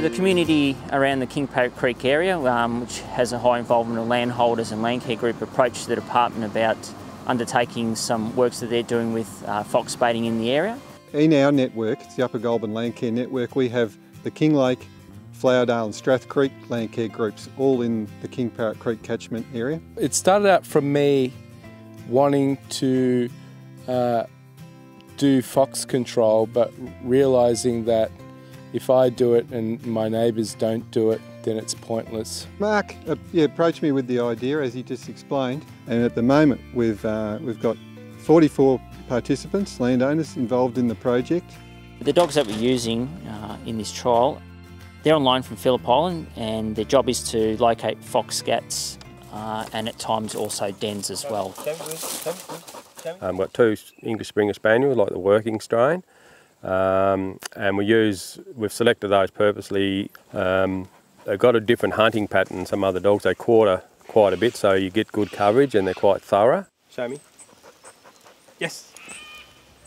The community around the King Parrot Creek area, um, which has a high involvement of landholders and Landcare Group, approached the department about undertaking some works that they're doing with uh, fox baiting in the area. In our network, it's the Upper Goulburn Landcare Network, we have the Kinglake, Flowerdale and Strath Creek Landcare groups, all in the King Parrot Creek catchment area. It started out from me wanting to uh, do fox control, but realising that if I do it and my neighbours don't do it, then it's pointless. Mark uh, yeah, approached me with the idea, as he just explained, and at the moment we've, uh, we've got 44 participants, landowners, involved in the project. The dogs that we're using uh, in this trial, they're online from Phillip Island and their job is to locate fox scats uh, and at times also dens as well. Um, we've got two English Springer Spaniels, like the working strain, um, and we use, we've selected those purposely. Um, they've got a different hunting pattern than some other dogs. They quarter quite a bit, so you get good coverage and they're quite thorough. Show me. Yes.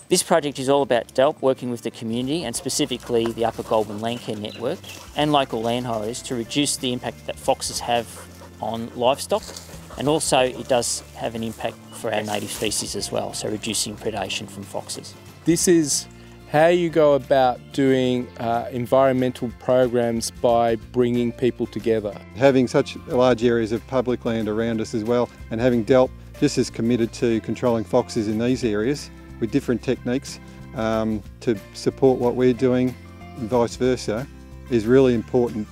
This project is all about DELWP working with the community and specifically the Upper Goulburn Landcare Network and local landholders to reduce the impact that foxes have on livestock and also it does have an impact for our native species as well, so reducing predation from foxes. This is how you go about doing uh, environmental programs by bringing people together. Having such large areas of public land around us as well and having DELWP just as committed to controlling foxes in these areas with different techniques um, to support what we're doing and vice versa is really important